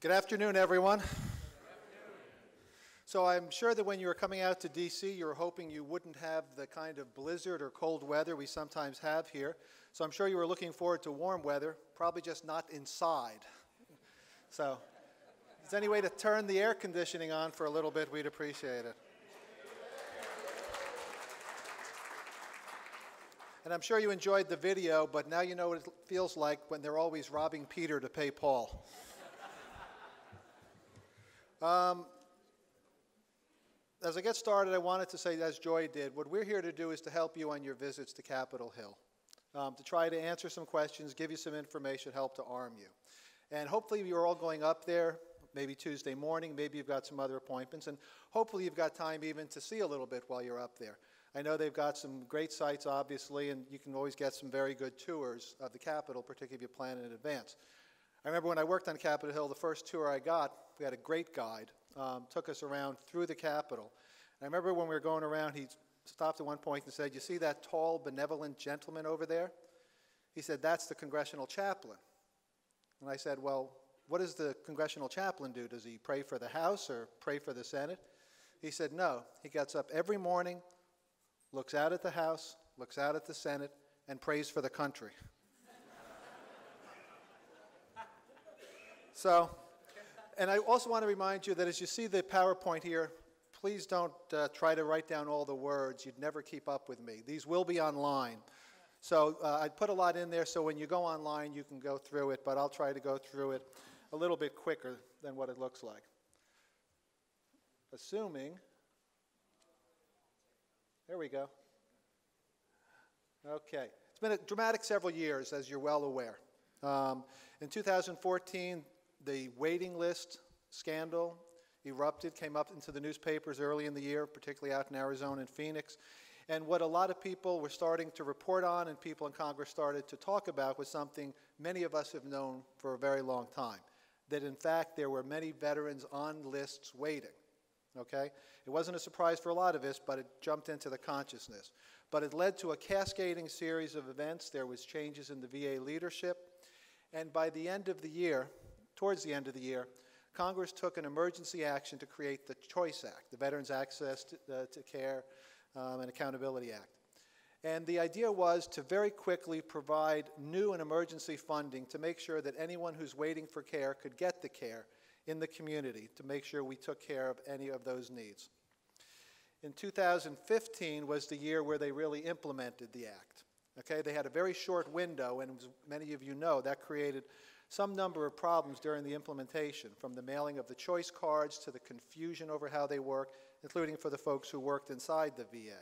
Good afternoon, everyone. So I'm sure that when you were coming out to D.C., you were hoping you wouldn't have the kind of blizzard or cold weather we sometimes have here. So I'm sure you were looking forward to warm weather, probably just not inside. So if there's any way to turn the air conditioning on for a little bit, we'd appreciate it. And I'm sure you enjoyed the video, but now you know what it feels like when they're always robbing Peter to pay Paul. Um, as I get started, I wanted to say, as Joy did, what we're here to do is to help you on your visits to Capitol Hill, um, to try to answer some questions, give you some information, help to arm you. And hopefully you're all going up there, maybe Tuesday morning, maybe you've got some other appointments, and hopefully you've got time even to see a little bit while you're up there. I know they've got some great sites, obviously, and you can always get some very good tours of the Capitol, particularly if you plan in advance. I remember when I worked on Capitol Hill, the first tour I got, we had a great guide, um, took us around through the Capitol. And I remember when we were going around, he stopped at one point and said, You see that tall, benevolent gentleman over there? He said, That's the congressional chaplain. And I said, Well, what does the congressional chaplain do? Does he pray for the House or pray for the Senate? He said, No. He gets up every morning, looks out at the House, looks out at the Senate, and prays for the country. So, and I also want to remind you that as you see the PowerPoint here, please don't uh, try to write down all the words. You'd never keep up with me. These will be online. So uh, I put a lot in there so when you go online you can go through it, but I'll try to go through it a little bit quicker than what it looks like. Assuming there we go. Okay. It's been a dramatic several years, as you're well aware. Um, in 2014, the waiting list scandal erupted, came up into the newspapers early in the year, particularly out in Arizona and Phoenix. And what a lot of people were starting to report on and people in Congress started to talk about was something many of us have known for a very long time. That in fact there were many veterans on lists waiting. Okay? It wasn't a surprise for a lot of us, but it jumped into the consciousness. But it led to a cascading series of events. There was changes in the VA leadership. And by the end of the year, towards the end of the year, Congress took an emergency action to create the CHOICE Act, the Veterans Access to, uh, to Care um, and Accountability Act. And the idea was to very quickly provide new and emergency funding to make sure that anyone who's waiting for care could get the care in the community to make sure we took care of any of those needs. In 2015 was the year where they really implemented the act. Okay, they had a very short window, and as many of you know, that created some number of problems during the implementation, from the mailing of the choice cards to the confusion over how they work, including for the folks who worked inside the VA.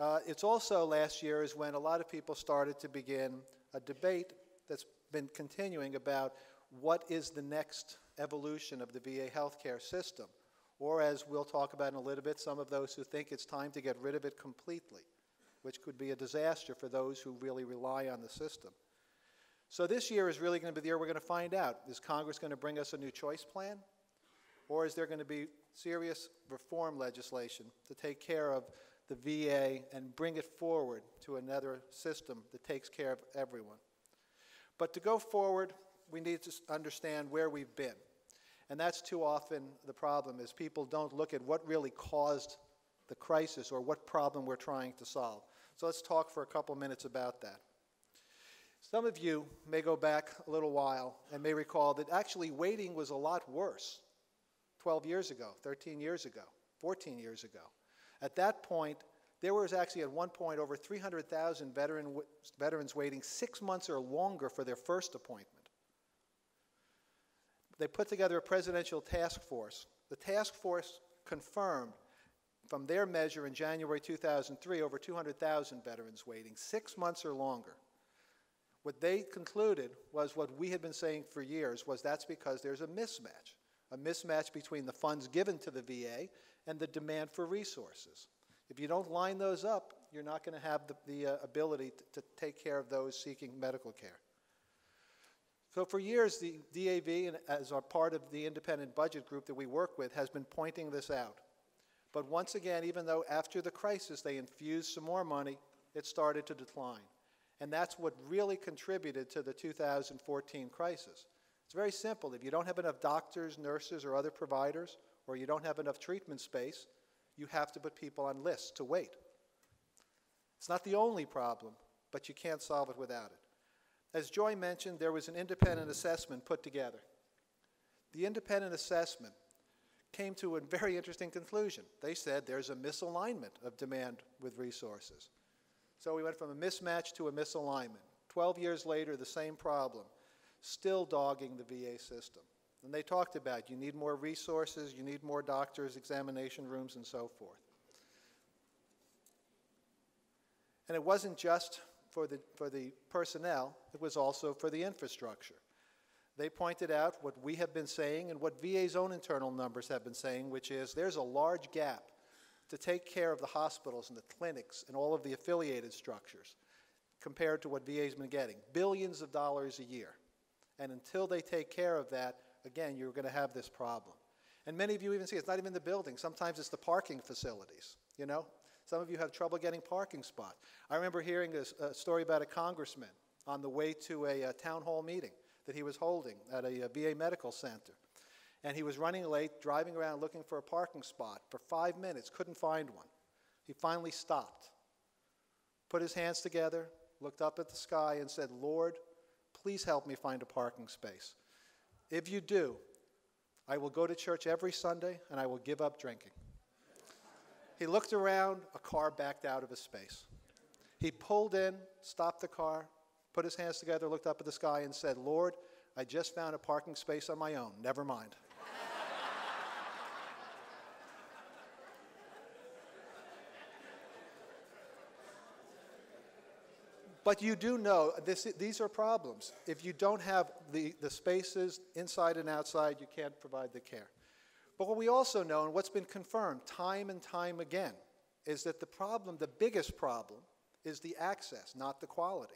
Uh, it's also last year is when a lot of people started to begin a debate that's been continuing about what is the next evolution of the VA healthcare system? Or, as we'll talk about in a little bit, some of those who think it's time to get rid of it completely, which could be a disaster for those who really rely on the system. So, this year is really going to be the year we're going to find out is Congress going to bring us a new choice plan? Or is there going to be serious reform legislation to take care of the VA and bring it forward to another system that takes care of everyone? But to go forward, we need to understand where we've been. And that's too often the problem is people don't look at what really caused the crisis or what problem we're trying to solve. So let's talk for a couple minutes about that. Some of you may go back a little while and may recall that actually waiting was a lot worse 12 years ago, 13 years ago, 14 years ago. At that point, there was actually at one point over 300,000 veteran, veterans waiting six months or longer for their first appointment. They put together a presidential task force. The task force confirmed from their measure in January 2003 over 200,000 veterans waiting, six months or longer. What they concluded was what we had been saying for years was that's because there's a mismatch, a mismatch between the funds given to the VA and the demand for resources. If you don't line those up, you're not going to have the, the uh, ability to, to take care of those seeking medical care. So for years, the DAV, as a part of the independent budget group that we work with, has been pointing this out. But once again, even though after the crisis they infused some more money, it started to decline. And that's what really contributed to the 2014 crisis. It's very simple. If you don't have enough doctors, nurses, or other providers, or you don't have enough treatment space, you have to put people on lists to wait. It's not the only problem, but you can't solve it without it. As Joy mentioned, there was an independent assessment put together. The independent assessment came to a very interesting conclusion. They said there's a misalignment of demand with resources. So we went from a mismatch to a misalignment. Twelve years later, the same problem, still dogging the VA system. And they talked about you need more resources, you need more doctors, examination rooms, and so forth. And it wasn't just for the, for the personnel, it was also for the infrastructure. They pointed out what we have been saying and what VA's own internal numbers have been saying, which is there's a large gap to take care of the hospitals and the clinics and all of the affiliated structures compared to what VA's been getting. Billions of dollars a year. And until they take care of that, again, you're going to have this problem. And many of you even see it's not even the building. Sometimes it's the parking facilities, you know? Some of you have trouble getting parking spots. I remember hearing a, a story about a congressman on the way to a, a, town hall meeting that he was holding at a, a VA medical center. And he was running late, driving around looking for a parking spot for five minutes, couldn't find one. He finally stopped, put his hands together, looked up at the sky, and said, Lord, please help me find a parking space. If you do, I will go to church every Sunday and I will give up drinking. He looked around, a car backed out of his space. He pulled in, stopped the car, put his hands together, looked up at the sky, and said, Lord, I just found a parking space on my own. Never mind. But you do know this, these are problems. If you don't have the, the spaces inside and outside, you can't provide the care. But what we also know, and what's been confirmed time and time again, is that the problem, the biggest problem, is the access, not the quality.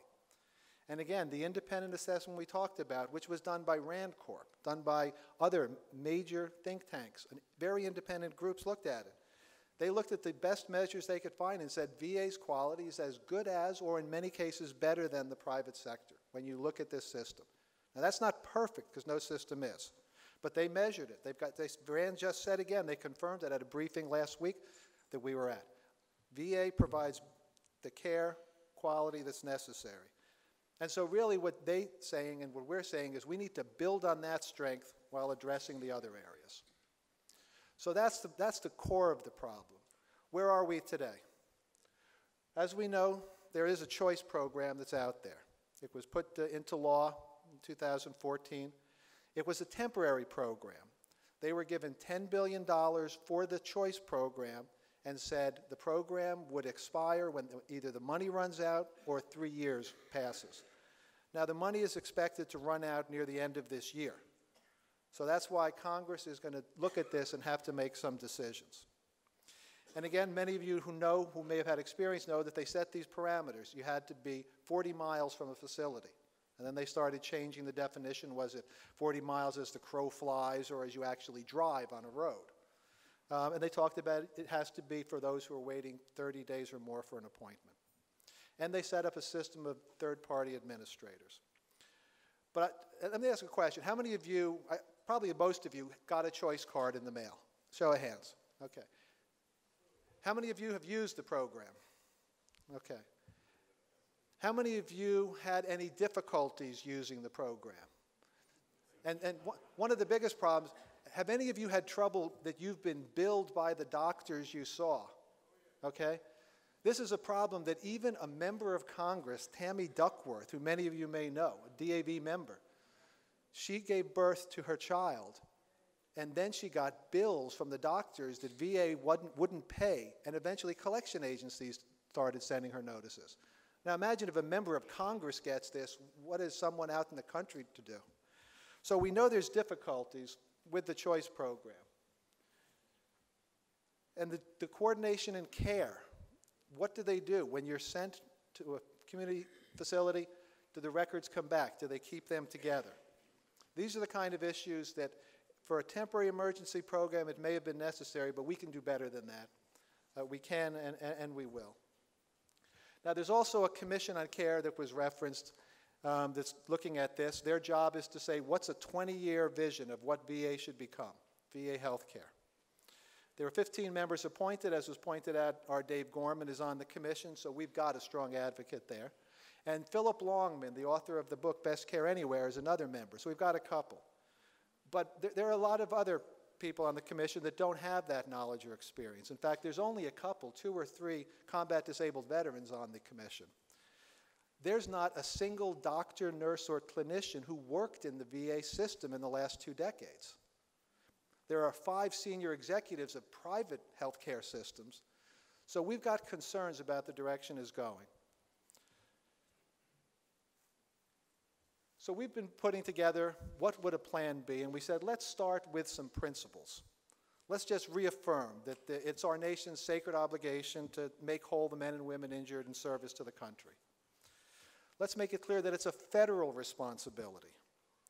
And again, the independent assessment we talked about, which was done by RAND Corp, done by other major think tanks, and very independent groups looked at it. They looked at the best measures they could find and said VA's quality is as good as, or in many cases better than, the private sector when you look at this system. Now, that's not perfect because no system is. But they measured it. They've got, they, Rand just said again, they confirmed it at a briefing last week that we were at. VA provides the care quality that's necessary. And so really what they're saying and what we're saying is we need to build on that strength while addressing the other areas. So that's the, that's the core of the problem. Where are we today? As we know, there is a choice program that's out there. It was put uh, into law in 2014. It was a temporary program. They were given $10 billion for the choice program and said the program would expire when either the money runs out or three years passes. Now, the money is expected to run out near the end of this year. So that's why Congress is going to look at this and have to make some decisions. And again, many of you who know, who may have had experience, know that they set these parameters. You had to be 40 miles from a facility. And then they started changing the definition. Was it 40 miles as the crow flies or as you actually drive on a road? Um, and they talked about it has to be for those who are waiting 30 days or more for an appointment. And they set up a system of third party administrators. But I, let me ask a question. How many of you, I, probably most of you, got a choice card in the mail? Show of hands. Okay. How many of you have used the program? Okay. How many of you had any difficulties using the program? And, and one of the biggest problems, have any of you had trouble that you've been billed by the doctors you saw? Okay? This is a problem that even a member of Congress, Tammy Duckworth, who many of you may know, a DAV member, she gave birth to her child, and then she got bills from the doctors that VA wouldn't, wouldn't pay, and eventually collection agencies started sending her notices. Now imagine if a member of Congress gets this, what is someone out in the country to do? So we know there's difficulties with the choice program. And the, the coordination and care, what do they do? When you're sent to a community facility, do the records come back? Do they keep them together? These are the kind of issues that for a temporary emergency program it may have been necessary, but we can do better than that. Uh, we can and, and, we will. Now, there's also a commission on care that was referenced. um, that's looking at this. Their job is to say, what's a 20-year vision of what VA should become, VA healthcare. There are 15 members appointed. As was pointed out, our Dave Gorman is on the commission, so we've got a strong advocate there. And Philip Longman, the author of the book Best Care Anywhere, is another member, so we've got a couple. But there, there are a lot of other people on the commission that don't have that knowledge or experience. In fact, there's only a couple, two or three combat disabled veterans on the commission. There's not a single doctor, nurse, or clinician who worked in the VA system in the last two decades. There are five senior executives of private healthcare systems. So we've got concerns about the direction is going. So we've been putting together what would a plan be, and we said let's start with some principles. Let's just reaffirm that the, it's our nation's sacred obligation to make whole the men and women injured in service to the country. Let's make it clear that it's a federal responsibility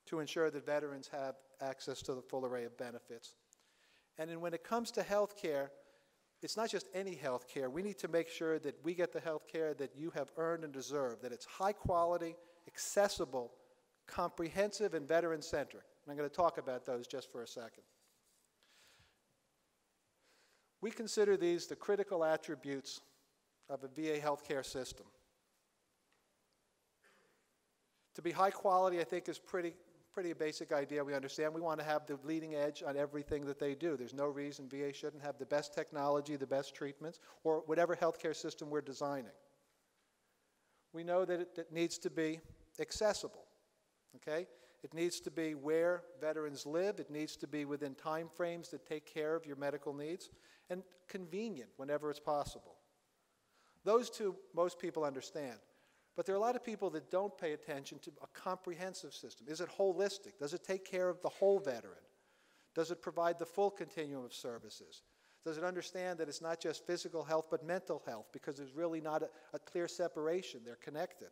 to ensure that veterans have access to the full array of benefits. And then when it comes to health care, it's not just any health care. We need to make sure that we get the health care that you have earned and deserved, that it's high quality, accessible, comprehensive, and veteran centric. I'm going to talk about those just for a second. We consider these the critical attributes of a VA healthcare system. To be high quality, I think, is pretty, pretty a basic idea we understand. We want to have the leading edge on everything that they do. There's no reason VA shouldn't have the best technology, the best treatments, or whatever healthcare system we're designing. We know that it, it needs to be accessible, okay? It needs to be where veterans live. It needs to be within time frames that take care of your medical needs, and convenient whenever it's possible. Those two most people understand. But there are a lot of people that don't pay attention to a comprehensive system. Is it holistic? Does it take care of the whole veteran? Does it provide the full continuum of services? Does it understand that it's not just physical health but mental health because there's really not a, a clear separation? They're connected.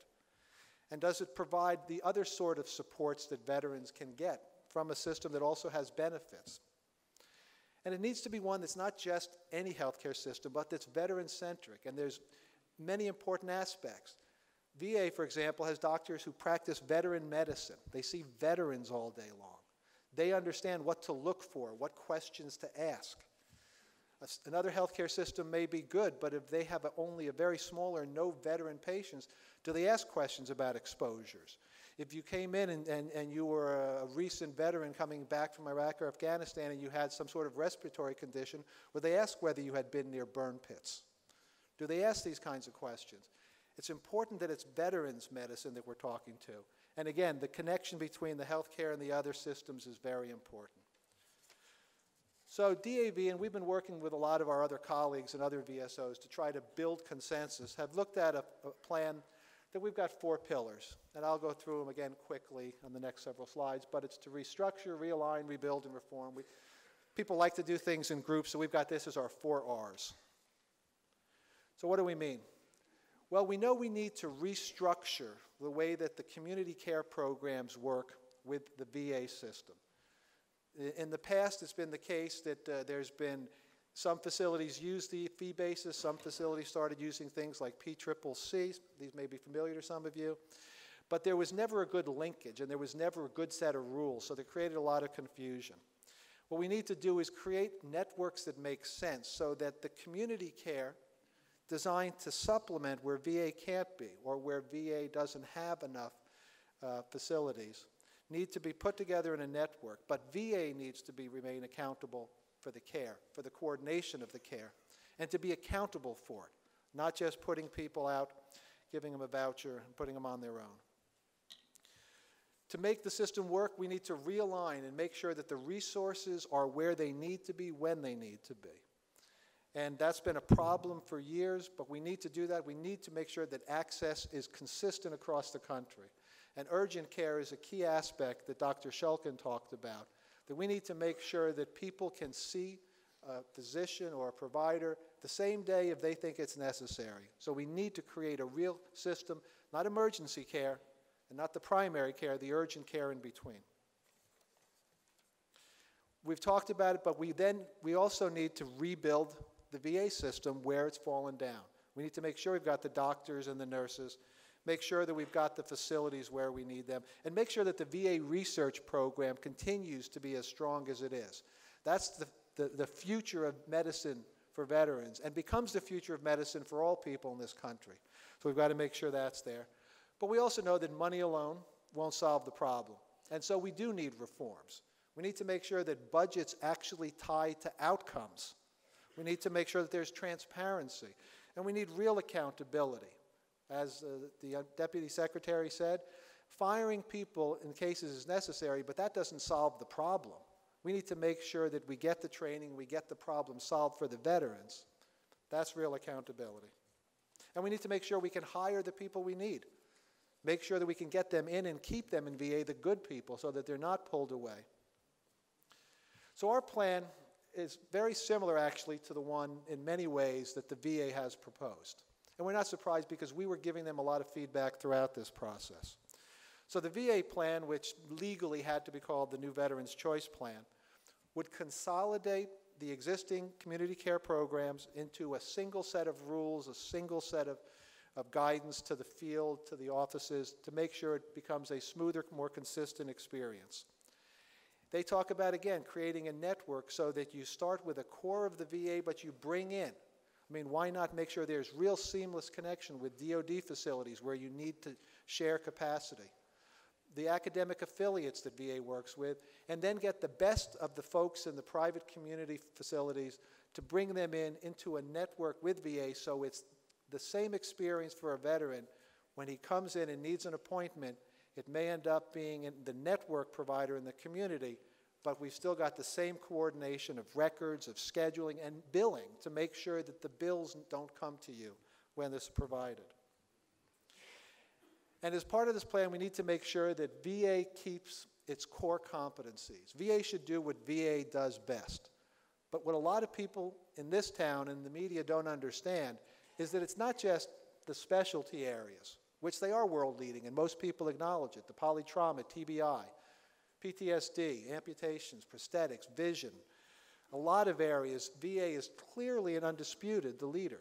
And does it provide the other sort of supports that veterans can get from a system that also has benefits? And it needs to be one that's not just any healthcare system, but that's veteran centric. And there's many important aspects. VA, for example, has doctors who practice veteran medicine. They see veterans all day long. They understand what to look for, what questions to ask. Another healthcare system may be good, but if they have only a very small or no veteran patients, do they ask questions about exposures? If you came in and, and, and you were a recent veteran coming back from Iraq or Afghanistan and you had some sort of respiratory condition, would they ask whether you had been near burn pits? Do they ask these kinds of questions? It's important that it's veterans medicine that we're talking to. And again, the connection between the healthcare and the other systems is very important. So DAV, and we've been working with a lot of our other colleagues and other VSOs to try to build consensus, have looked at a, a plan that we've got four pillars. And I'll go through them again quickly on the next several slides, but it's to restructure, realign, rebuild, and reform. We, people like to do things in groups, so we've got this as our four R's. So what do we mean? Well, we know we need to restructure the way that the community care programs work with the VA system. In the past, it's been the case that uh, there's been some facilities use the fee basis, some facilities started using things like PCCC. These may be familiar to some of you. But there was never a good linkage, and there was never a good set of rules, so that created a lot of confusion. What we need to do is create networks that make sense so that the community care designed to supplement where VA can't be or where VA doesn't have enough uh, facilities need to be put together in a network, but VA needs to be remain accountable for the care, for the coordination of the care, and to be accountable for it, not just putting people out, giving them a voucher, and putting them on their own. To make the system work, we need to realign and make sure that the resources are where they need to be when they need to be. And that's been a problem for years, but we need to do that. We need to make sure that access is consistent across the country. And urgent care is a key aspect that Dr. Shulkin talked about, that we need to make sure that people can see a physician or a provider the same day if they think it's necessary. So we need to create a real system, not emergency care, and not the primary care, the urgent care in between. We've talked about it, but we then we also need to rebuild the VA system where it's fallen down. We need to make sure we've got the doctors and the nurses, make sure that we've got the facilities where we need them, and make sure that the VA research program continues to be as strong as it is. That's the, the, the future of medicine for veterans and becomes the future of medicine for all people in this country. So we've got to make sure that's there. But we also know that money alone won't solve the problem. And so we do need reforms. We need to make sure that budgets actually tie to outcomes. We need to make sure that there's transparency. And we need real accountability. As uh, the uh, Deputy Secretary said, firing people in cases is necessary, but that doesn't solve the problem. We need to make sure that we get the training, we get the problem solved for the veterans. That's real accountability. And we need to make sure we can hire the people we need. Make sure that we can get them in and keep them in VA, the good people, so that they're not pulled away. So our plan is very similar, actually, to the one in many ways that the VA has proposed. And we're not surprised because we were giving them a lot of feedback throughout this process. So the VA plan, which legally had to be called the New Veterans Choice Plan, would consolidate the existing community care programs into a single set of rules, a single set of, of guidance to the field, to the offices, to make sure it becomes a smoother, more consistent experience. They talk about, again, creating a network so that you start with a core of the VA, but you bring in. I mean, why not make sure there's real seamless connection with DoD facilities where you need to share capacity? The academic affiliates that VA works with, and then get the best of the folks in the private community facilities to bring them in into a network with VA so it's the same experience for a veteran when he comes in and needs an appointment it may end up being the network provider in the community, but we've still got the same coordination of records, of scheduling, and billing to make sure that the bills don't come to you when this is provided. And as part of this plan, we need to make sure that VA keeps its core competencies. VA should do what VA does best. But what a lot of people in this town and the media don't understand is that it's not just the specialty areas which they are world leading, and most people acknowledge it the polytrauma, TBI, PTSD, amputations, prosthetics, vision. A lot of areas, VA is clearly and undisputed the leader.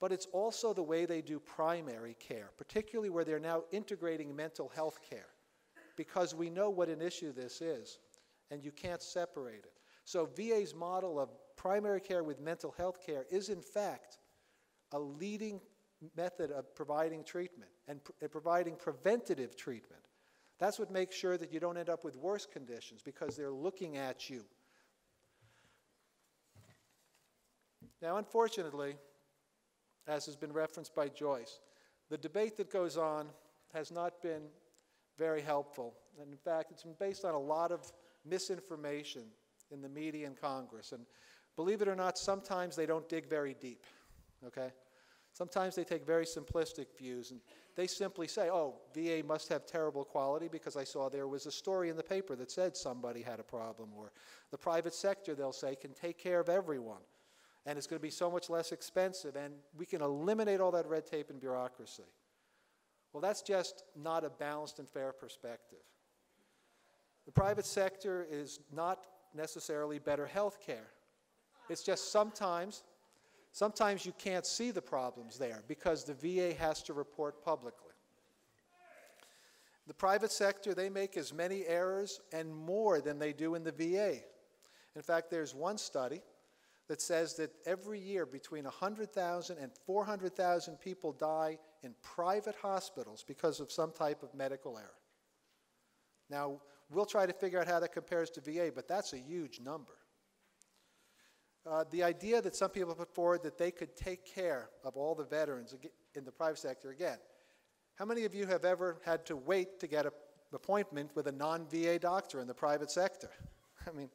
But it's also the way they do primary care, particularly where they're now integrating mental health care, because we know what an issue this is, and you can't separate it. So, VA's model of primary care with mental health care is, in fact, a leading method of providing treatment and, pr and providing preventative treatment. That's what makes sure that you don't end up with worse conditions because they're looking at you. Now, unfortunately, as has been referenced by Joyce, the debate that goes on has not been very helpful. And in fact, it's been based on a lot of misinformation in the media and Congress. And believe it or not, sometimes they don't dig very deep. Okay? Sometimes they take very simplistic views and they simply say, oh, VA must have terrible quality because I saw there was a story in the paper that said somebody had a problem. Or the private sector, they'll say, can take care of everyone. And it's going to be so much less expensive and we can eliminate all that red tape and bureaucracy. Well, that's just not a balanced and fair perspective. The private sector is not necessarily better health care. It's just sometimes Sometimes you can't see the problems there because the VA has to report publicly. The private sector, they make as many errors and more than they do in the VA. In fact, there's one study that says that every year between 100,000 and 400,000 people die in private hospitals because of some type of medical error. Now, we'll try to figure out how that compares to VA, but that's a huge number. Uh, the idea that some people put forward that they could take care of all the veterans in the private sector again. How many of you have ever had to wait to get an appointment with a non VA doctor in the private sector? I mean,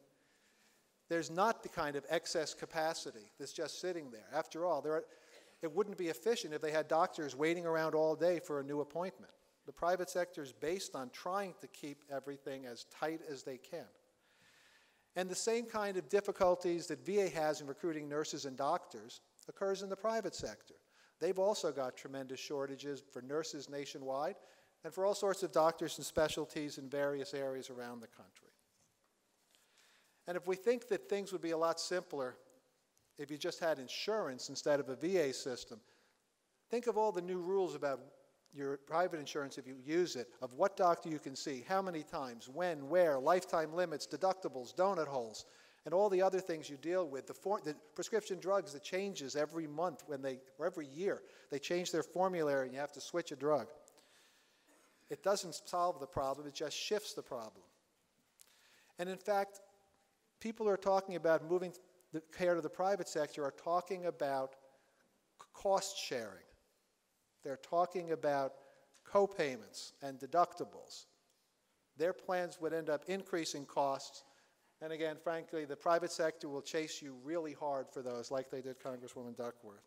there's not the kind of excess capacity that's just sitting there. After all, there are, it wouldn't be efficient if they had doctors waiting around all day for a new appointment. The private sector is based on trying to keep everything as tight as they can. And the same kind of difficulties that VA has in recruiting nurses and doctors occurs in the private sector. They've also got tremendous shortages for nurses nationwide and for all sorts of doctors and specialties in various areas around the country. And if we think that things would be a lot simpler if you just had insurance instead of a VA system, think of all the new rules about your private insurance if you use it, of what doctor you can see, how many times, when, where, lifetime limits, deductibles, donut holes, and all the other things you deal with. The, for, the prescription drugs that changes every month when they, or every year, they change their formulary and you have to switch a drug. It doesn't solve the problem, it just shifts the problem. And in fact, people who are talking about moving the care to the private sector are talking about cost sharing. They're talking about co-payments and deductibles. Their plans would end up increasing costs. And again, frankly, the private sector will chase you really hard for those, like they did Congresswoman Duckworth.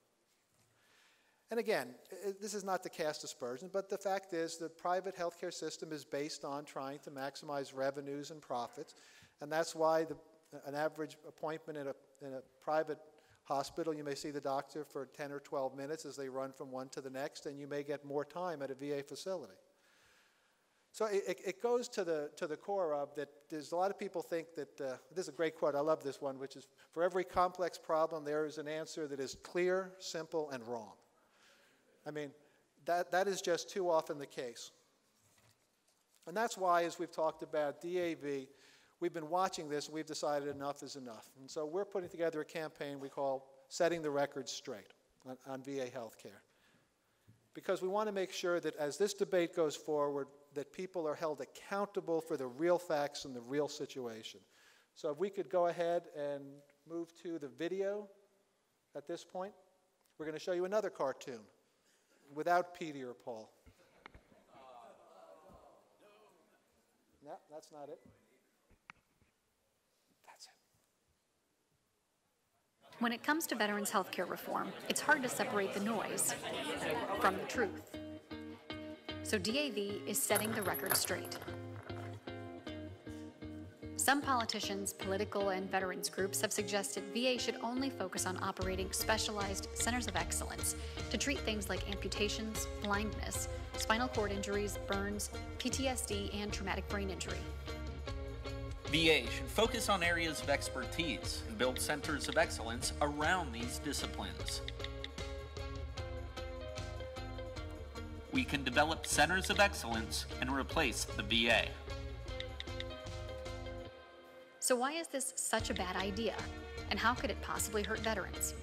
And again, this is not to cast aspersions, but the fact is the private healthcare system is based on trying to maximize revenues and profits. And that's why the, an average appointment in a, in a private hospital, you may see the doctor for 10 or 12 minutes as they run from one to the next, and you may get more time at a VA facility. So it, it goes to the, to the core of that there's a lot of people think that, uh, this is a great quote, I love this one, which is, for every complex problem, there is an answer that is clear, simple, and wrong. I mean, that, that is just too often the case. And that's why, as we've talked about, DAV we've been watching this we've decided enough is enough. And so we're putting together a campaign we call Setting the Record Straight on, on VA healthcare. Because we want to make sure that as this debate goes forward, that people are held accountable for the real facts and the real situation. So if we could go ahead and move to the video at this point, we're going to show you another cartoon without Petey or Paul. No, that's not it. When it comes to veterans healthcare reform, it's hard to separate the noise from the truth. So DAV is setting the record straight. Some politicians, political, and veterans groups have suggested VA should only focus on operating specialized centers of excellence to treat things like amputations, blindness, spinal cord injuries, burns, PTSD, and traumatic brain injury. VA should focus on areas of expertise and build centers of excellence around these disciplines. We can develop centers of excellence and replace the VA. So why is this such a bad idea? And how could it possibly hurt veterans?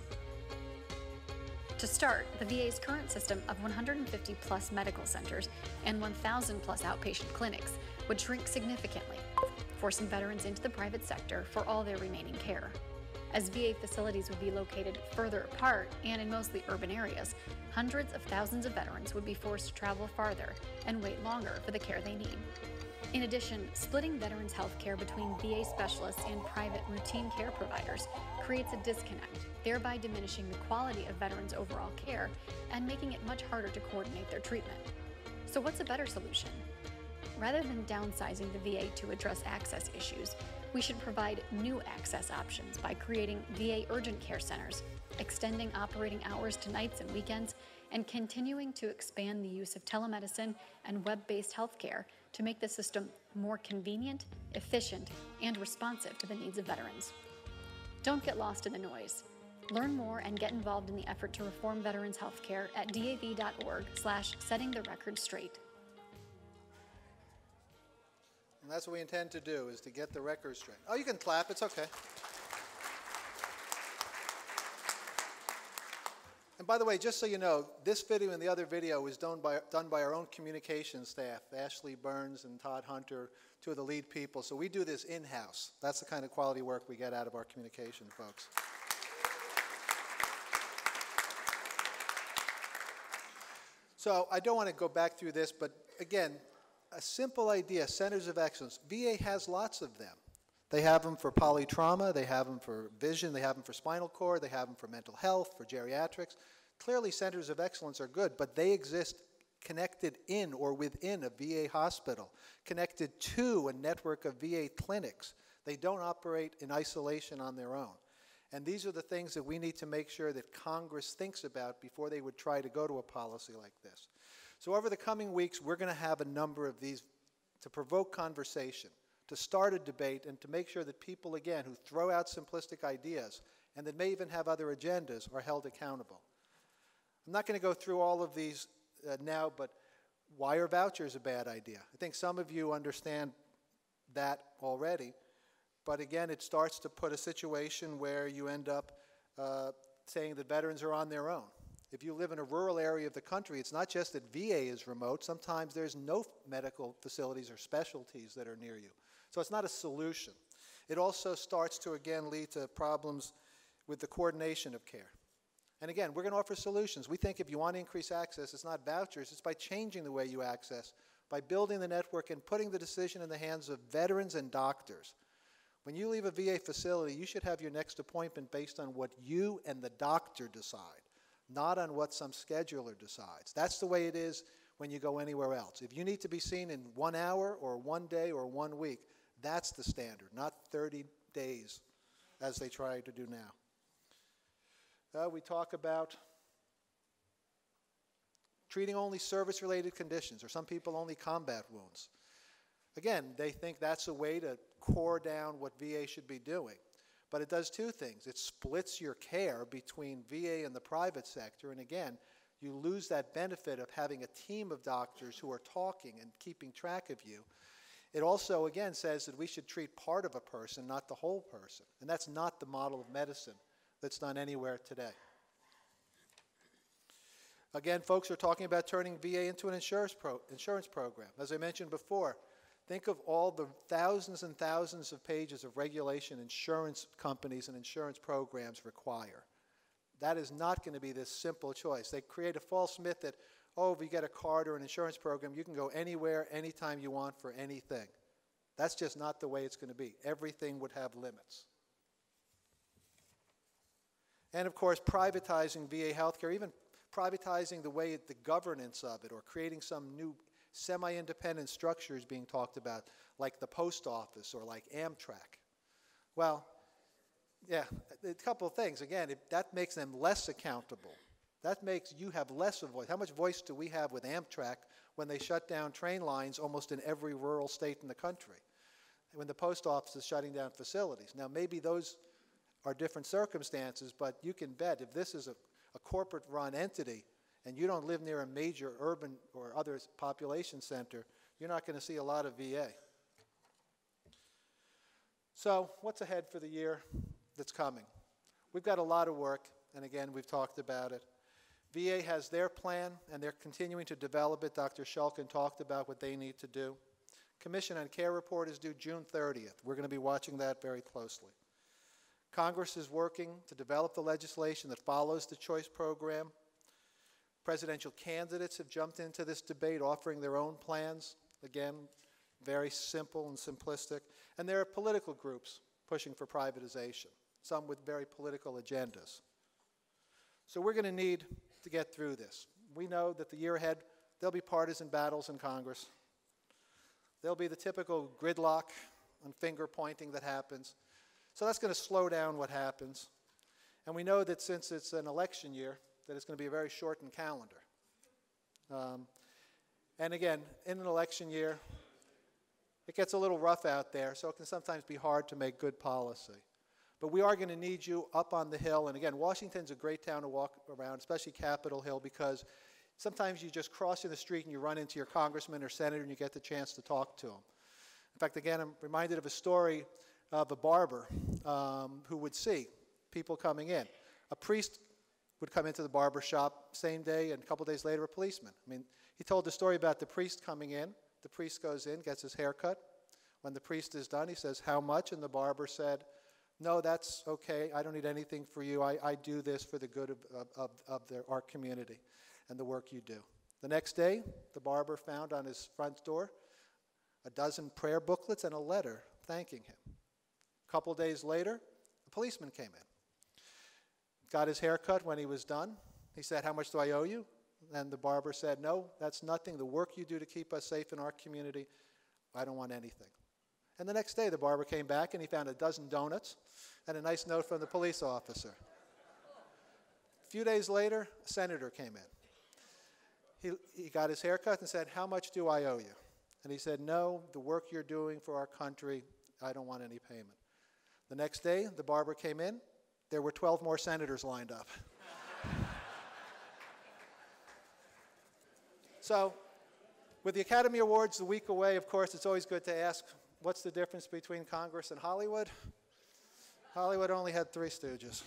To start, the VA's current system of 150 plus medical centers and 1,000 plus outpatient clinics would shrink significantly forcing veterans into the private sector for all their remaining care. As VA facilities would be located further apart and in mostly urban areas, hundreds of thousands of veterans would be forced to travel farther and wait longer for the care they need. In addition, splitting veterans' health care between VA specialists and private routine care providers creates a disconnect, thereby diminishing the quality of veterans' overall care and making it much harder to coordinate their treatment. So, what's a better solution? Rather than downsizing the VA to address access issues, we should provide new access options by creating VA urgent care centers, extending operating hours to nights and weekends, and continuing to expand the use of telemedicine and web based healthcare to make the system more convenient, efficient, and responsive to the needs of veterans. Don't get lost in the noise. Learn more and get involved in the effort to reform veterans healthcare at dav.org slash setting the record straight. And that's what we intend to do, is to get the record straight. Oh, you can clap, it's okay. And by the way, just so you know, this video and the other video was done by, done by our own communications staff, Ashley Burns and Todd Hunter, two of the lead people. So we do this in-house. That's the kind of quality work we get out of our communication folks. So I don't want to go back through this, but again, a simple idea, centers of excellence. VA has lots of them. They have them for polytrauma, they have them for vision, they have them for spinal cord, they have them for mental health, for geriatrics. Clearly, centers of excellence are good, but they exist connected in or within a VA hospital, connected to a network of VA clinics. They don't operate in isolation on their own. And these are the things that we need to make sure that Congress thinks about before they would try to go to a policy like this. So over the coming weeks, we're going to have a number of these to provoke conversation, to start a debate, and to make sure that people, again, who throw out simplistic ideas and that may even have other agendas are held accountable. I'm not going to go through all of these uh, now, but Why are vouchers a bad idea? I think some of you understand that already, but again, it starts to put a situation where you end up uh, saying that veterans are on their own. If you live in a rural area of the country, it's not just that VA is remote, sometimes there's no medical facilities or specialties that are near you. So it's not a solution. It also starts to, again, lead to problems with the coordination of care. And again, we're going to offer solutions. We think if you want to increase access, it's not vouchers, it's by changing the way you access, by building the network and putting the decision in the hands of veterans and doctors. When you leave a VA facility, you should have your next appointment based on what you and the doctor decide, not on what some scheduler decides. That's the way it is when you go anywhere else. If you need to be seen in one hour or one day or one week, that's the standard, not 30 days as they try to do now. Uh, we talk about treating only service related conditions, or some people only combat wounds. Again, they think that's a way to core down what VA should be doing. But it does two things. It splits your care between VA and the private sector, and again, you lose that benefit of having a team of doctors who are talking and keeping track of you. It also, again, says that we should treat part of a person, not the whole person. And that's not the model of medicine that's done anywhere today. Again, folks are talking about turning VA into an insurance, pro insurance program. As I mentioned before, think of all the thousands and thousands of pages of regulation insurance companies and insurance programs require. That is not going to be this simple choice. They create a false myth that, oh, if you get a card or an insurance program, you can go anywhere, anytime you want for anything. That's just not the way it's going to be. Everything would have limits. And of course, privatizing VA healthcare, even privatizing the way the governance of it, or creating some new semi independent structures being talked about, like the post office or like Amtrak. Well, yeah, a couple of things. Again, it, that makes them less accountable. That makes you have less of voice. How much voice do we have with Amtrak when they shut down train lines almost in every rural state in the country? When the post office is shutting down facilities. Now, maybe those are different circumstances, but you can bet if this is a, a corporate run entity and you don't live near a major urban or other population center, you're not going to see a lot of VA. So, what's ahead for the year that's coming? We've got a lot of work, and again, we've talked about it. VA has their plan, and they're continuing to develop it. Dr. Shulkin talked about what they need to do. Commission on Care report is due June 30th. We're going to be watching that very closely. Congress is working to develop the legislation that follows the choice program. Presidential candidates have jumped into this debate offering their own plans. Again, very simple and simplistic. And there are political groups pushing for privatization, some with very political agendas. So we're going to need to get through this. We know that the year ahead, there'll be partisan battles in Congress. There'll be the typical gridlock and finger pointing that happens. So that's going to slow down what happens. And we know that since it's an election year, that it's going to be a very shortened calendar. Um, and again, in an election year, it gets a little rough out there, so it can sometimes be hard to make good policy. But we are going to need you up on the Hill. And again, Washington's a great town to walk around, especially Capitol Hill, because sometimes you just cross in the street and you run into your congressman or senator and you get the chance to talk to them. In fact, again, I'm reminded of a story of a barber um, who would see people coming in. A priest would come into the barber shop same day, and a couple days later, a policeman. I mean, he told the story about the priest coming in. The priest goes in, gets his hair cut. When the priest is done, he says, How much? And the barber said, No, that's okay. I don't need anything for you. I, I do this for the good of, of, of the, our community and the work you do. The next day, the barber found on his front door a dozen prayer booklets and a letter thanking him. A couple days later, a policeman came in. Got his hair cut when he was done. He said, How much do I owe you? And the barber said, No, that's nothing. The work you do to keep us safe in our community, I don't want anything. And the next day, the barber came back and he found a dozen donuts and a nice note from the police officer. A few days later, a senator came in. He, he got his hair cut and said, How much do I owe you? And he said, No, the work you're doing for our country, I don't want any payment. The next day, the barber came in. There were 12 more senators lined up. so, With the Academy Awards a week away, of course, it's always good to ask what's the difference between Congress and Hollywood? Hollywood only had three stooges.